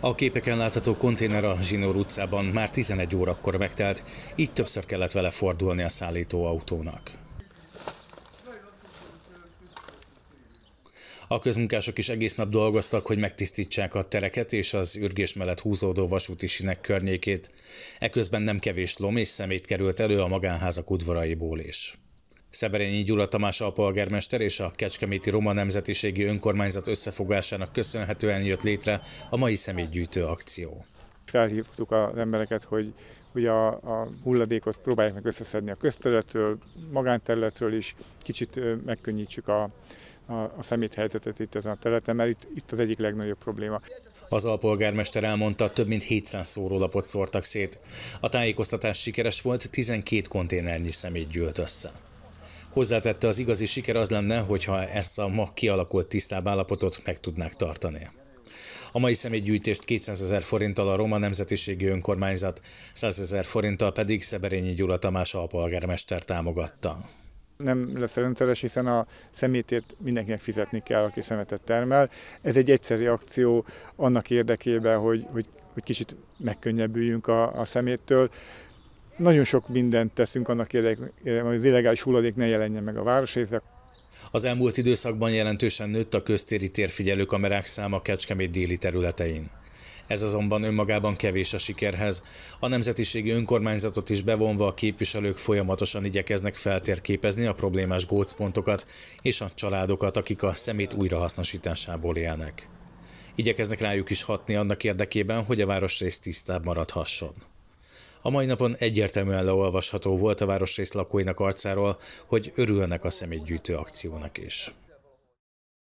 A képeken látható konténer a Zsinór utcában már 11 órakor megtelt, így többször kellett vele fordulni a szállítóautónak. A közmunkások is egész nap dolgoztak, hogy megtisztítsák a tereket és az ürgés mellett húzódó vasúti sinek környékét. Eközben nem kevés lom és szemét került elő a magánházak udvaraiból is. Szeberényi Gyula Tamás alpolgármester és a Kecskeméti Roma Nemzetiségi Önkormányzat összefogásának köszönhetően jött létre a mai szemétgyűjtő akció. Felhívtuk az embereket, hogy hogy a, a hulladékot próbálják meg összeszedni a közterületről, magánterületről is, kicsit megkönnyítsük a, a, a szeméthelyzetet itt ezen a területen, mert itt, itt az egyik legnagyobb probléma. Az alpolgármester elmondta, több mint 700 szórólapot szórtak szét. A tájékoztatás sikeres volt, 12 konténernyi szemét gyűlt össze. Hozzátette, az igazi siker az lenne, hogyha ezt a ma kialakult tisztább állapotot meg tudnák tartani. A mai személygyűjtést 200 ezer forinttal a Roma Nemzetiségi Önkormányzat, 100 ezer forinttal pedig Szeberényi Gyula Tamás alpolgármester támogatta. Nem lesz rendszeres, hiszen a szemétért mindenkinek fizetni kell, aki szemetet termel. Ez egy egyszerű akció annak érdekében, hogy, hogy, hogy kicsit megkönnyebbüljünk a, a szeméttől. Nagyon sok mindent teszünk annak érdekében, hogy az illegális hulladék ne jelenjen meg a városrészre. Az elmúlt időszakban jelentősen nőtt a köztéri térfigyelő kamerák száma Kecskemét déli területein. Ez azonban önmagában kevés a sikerhez. A nemzetiségi önkormányzatot is bevonva a képviselők folyamatosan igyekeznek feltérképezni a problémás gócpontokat és a családokat, akik a szemét újrahasznosításából élnek. Igyekeznek rájuk is hatni annak érdekében, hogy a városrész tisztább maradhasson. A mai napon egyértelműen leolvasható volt a városrész lakóinak arcáról, hogy örülnek a szemétgyűjtő akciónak is.